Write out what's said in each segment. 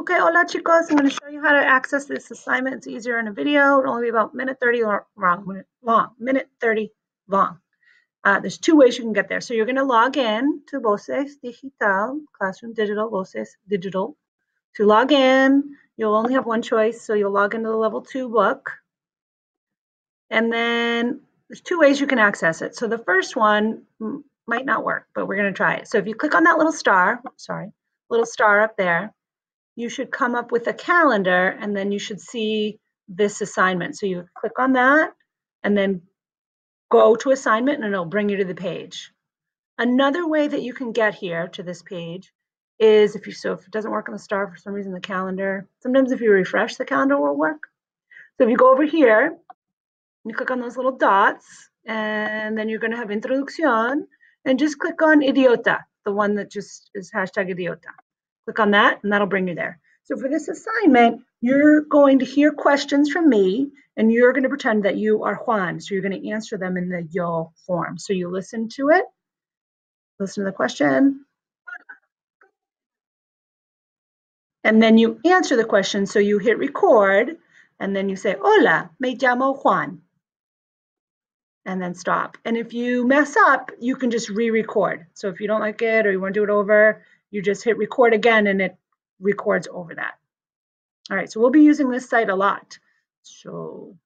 Okay, hola chicos. I'm going to show you how to access this assignment. It's easier in a video. It'll only be about minute 30 or wrong, minute long, minute 30 long. Uh, there's two ways you can get there. So you're going to log in to Voces Digital, Classroom Digital, Voces Digital. To log in, you'll only have one choice. So you'll log into the level two book. And then there's two ways you can access it. So the first one might not work, but we're going to try it. So if you click on that little star, sorry, little star up there, you should come up with a calendar and then you should see this assignment. So you click on that and then go to assignment and it'll bring you to the page. Another way that you can get here to this page is if you, so if it doesn't work on the star for some reason, the calendar, sometimes if you refresh the calendar will work. So if you go over here, you click on those little dots and then you're gonna have introducción and just click on idiota, the one that just is hashtag idiota. Click on that and that'll bring you there. So for this assignment, you're going to hear questions from me and you're going to pretend that you are Juan. So you're going to answer them in the yo form. So you listen to it, listen to the question, and then you answer the question. So you hit record and then you say, Hola, me llamo Juan. And then stop. And if you mess up, you can just re-record. So if you don't like it or you want to do it over, you just hit record again and it records over that. All right, so we'll be using this site a lot. So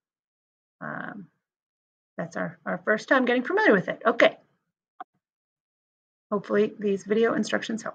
um, that's our, our first time getting familiar with it. Okay. Hopefully these video instructions help.